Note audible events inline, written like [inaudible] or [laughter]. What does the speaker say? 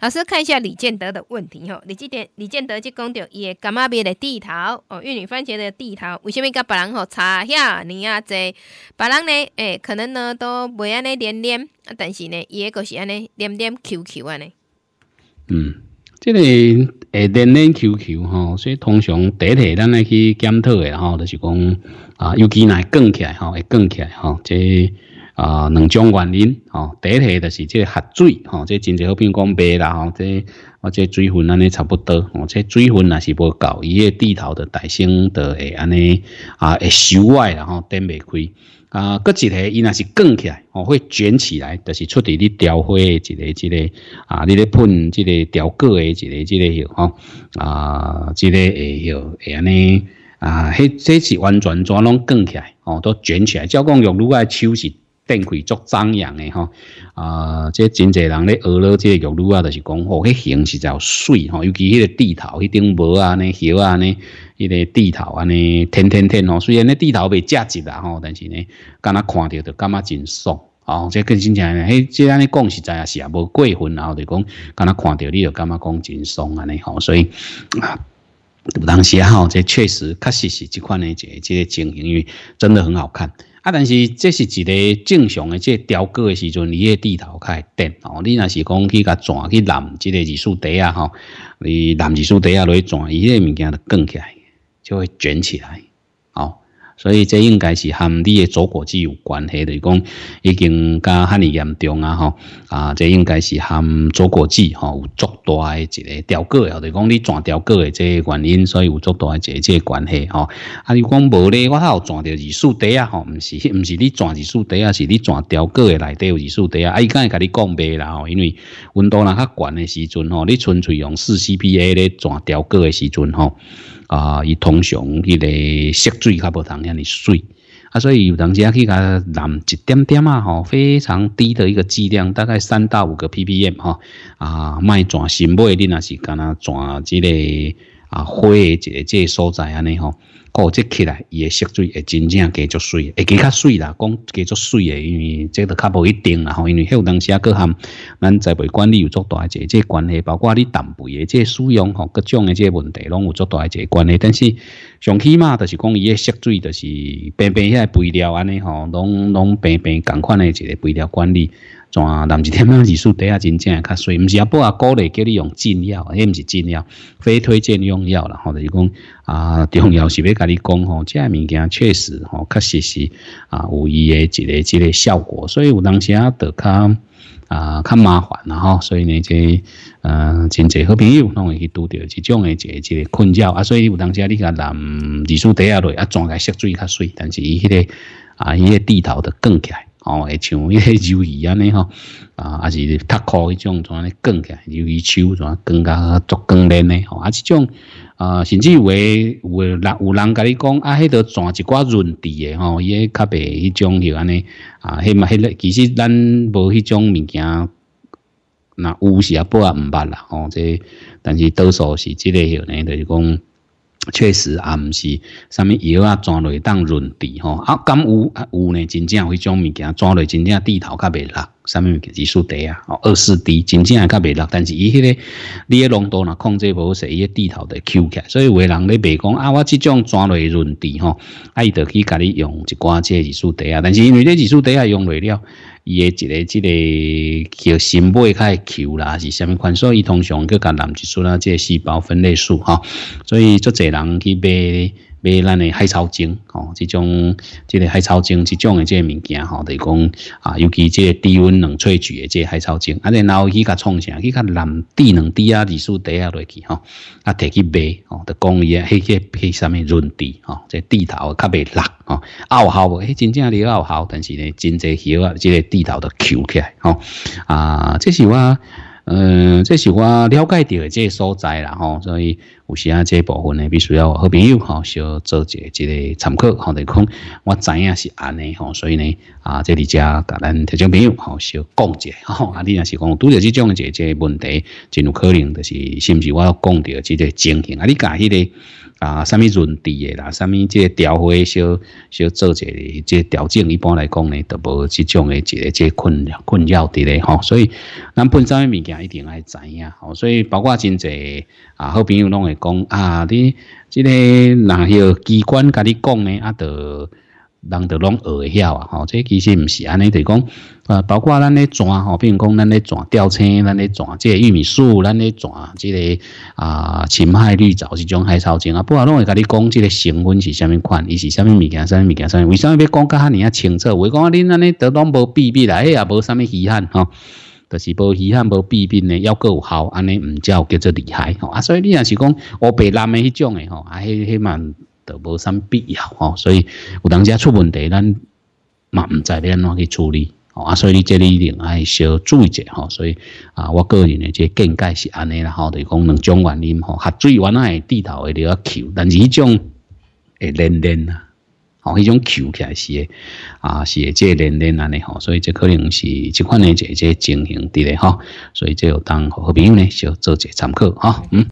老师看一下李建德的问题吼，李建德李建德就讲到伊干嘛别的地头哦，玉女番茄的地头，为什么甲别人吼差遐尼啊济？别人呢，诶，可能呢都袂安尼连连，啊，但是呢，伊个是安尼连连 QQ 安尼。嗯，这个会连连 QQ 吼，所以通常第一题咱来去检讨的吼，就是讲啊，尤其若降起来吼，会降起来吼，这。啊，两种原因吼，第一个就是这个核水吼，这真侪好比如讲白啦吼，这或者水分安尼差不多吼，这水分若是无够，伊个地头的代性的会安尼啊会收歪啦吼，点袂开啊。搁一个伊若是卷起来吼，会卷起来，就是出伫你雕花一个一个啊，你咧喷即个雕个的一个一个哟吼啊，即个会哟会安尼啊，迄这是完全全拢卷起来吼，都卷起来。照讲玉露的手是。电开足张扬的吼，啊，这真侪人咧学了这个玉露啊，就是讲吼，迄形是较水吼，尤其迄个地头迄顶帽啊，呢叶啊呢，迄个地头安尼天天天吼，虽然咧地头袂价值啦吼，但是呢，敢若看着就感觉真爽哦，这更真正迄即安尼讲实在也是也无过分啊，就讲敢若看着你就感觉讲真爽安尼吼，所以啊，当时吼，这确实确实是这款的这这个情形，因为真的很好看。啊，但是这是一个正常的，这雕刻的时阵，你个地头开电哦。你那是讲去甲转去南，这个二树底啊，吼，你揽二树底啊落去转，伊个物件就卷起来，就会卷起来。所以这应该是和你的左果肌有关系，就是讲已经加遐尼严重啊吼啊，这应该是和左果肌吼有足大的一个雕刻，就是讲你转雕刻的这个原因，所以有足大的这个关系吼。啊，你讲无咧，我还有转着二树底啊吼，毋是 [laughs] 毋是你转二树底啊，是你转雕刻的内底有二树底啊。啊，伊敢会甲你讲袂啦吼，因为温度若较悬的时阵吼，你纯粹用四 CPA 咧转雕刻的时阵吼。啊，伊通常迄个色水较无通遐尼水，啊，所以有当时啊去甲染一点点啊，吼，非常低的一个剂量，大概三到五个 ppm 吼，啊，卖转新买你若是干那转即个啊花诶一个即个所在安尼吼。哦，这起来伊诶色水会真正加足水，会加较水啦。讲加足水诶，因为这都较无一定啦吼。因为迄有当时啊，佮含咱在培管理有足大一个这关系，包括你淡肥诶这使用吼，各种诶这问题拢有足大一个关系。但是上起码就是讲伊诶色水就是平平遐肥料安尼吼，拢拢平平共款诶一个肥料管理。转南一点仔二数底下真正较水，毋是阿伯阿鼓励叫你用禁药，迄毋是禁药，非推荐用药啦。吼，就是讲啊，重要是要甲你讲吼，即物件确实吼，确实是啊有伊诶一个一个效果，所以有当时啊，得较啊较麻烦啦吼，所以呢，即呃真济好朋友拢会去拄着即种诶一个一个困扰。啊，所以有当时啊，你甲南二数底下落啊，转来色水较水，但是伊迄个啊，伊个地头的更起来。哦，会像迄个鱿鱼安尼吼，[laughs] 啊，还是脱裤迄种怎尼卷起来，鱿鱼手怎卷甲足卷链呢？吼，啊，即种啊，甚至有诶有诶人有人甲你讲啊，迄个转一寡润地诶吼，伊较袂迄种就安尼啊，迄嘛迄个其实咱无迄种物件，那有时啊不啊毋捌啦，吼，这但是多数是即个样呢，就是讲。确实也毋是啥物药啊，转落当润地吼，啊，敢有有呢？真正迄种物件转落真正地头较袂落，啥物物件指数低啊，哦，二四 D 真正较袂落，但是伊迄个你诶浓度若控制无势，伊诶地头的 Q 起，所以有诶人咧卖讲啊，我即种转落润地吼，啊，伊着去甲你用一寡即个指数低啊，但是因为这指数低啊用落了。伊诶一个即个叫新买开球啦，是虾米款？所以通常去甲蓝激素啦，即个细胞分裂素吼，所以足侪人去买。买咱的海草精吼，即种即个海草精即种的即个物件吼，就是讲啊，尤其即个低温能萃取的即个海草精，啊，然后去甲创啥，去甲蓝地能滴啊，二数底下落去吼，啊，摕去卖吼，就讲伊啊，迄个迄啥物润地吼，即地头较袂落吼，拗效无？迄真正哩拗效，但是呢，真济叶啊，即个地头都翘起来吼，啊，这是我。嗯，这是我了解到的这个所在啦吼，所以有时啊这部分呢，必须要好朋友吼，小做一个一个参考吼，就讲我知影是安尼吼，所以呢啊，这里遮甲咱听众朋友吼，小讲者吼，啊，你若是讲拄着即种这这问题，真有可能就是是毋是我要讲着即个情形啊？你甲迄个。啊，啥物润地诶啦，啥物即个调花小小做一个即调整，一般来讲呢，都无即种诶一个即困困扰伫咧吼，所以咱本身诶物件一定爱知影吼，所以包括真济啊好朋友拢会讲啊，你即个若许机关甲你讲呢，啊，着。人都拢学会晓啊！吼，这其实毋是安尼，就讲啊，包括咱咧转吼，比如讲咱咧转吊车，咱咧转即个玉米树，咱咧转即个啊，侵害绿藻即种海草精啊，不过拢会甲你讲即个成分是虾米款，伊是虾米物件，虾米物件，啥物？为啥物要讲甲遐尔啊清楚？为讲啊，恁安尼都拢无秘密啦，迄也无啥物稀罕吼，就是无稀罕无秘密呢，要够有效，安尼毋叫叫做厉害吼啊！所以你若是讲乌白蓝诶迄种诶吼，啊，迄迄蛮。都无啥必要吼，所以有当家出问题，咱嘛毋知要安怎去处理吼啊，所以你这里一定爱小注意者吼，所以啊，我个人的这见解是安尼啦吼，就是讲两种原因吼，合水原来地头会了扣，但是迄种会连连啊，吼，迄种翘起来是啊，是这连连安尼吼，所以这可能是即款的这这情形伫咧吼，所以这有当好朋友呢，就做者参考吼，嗯。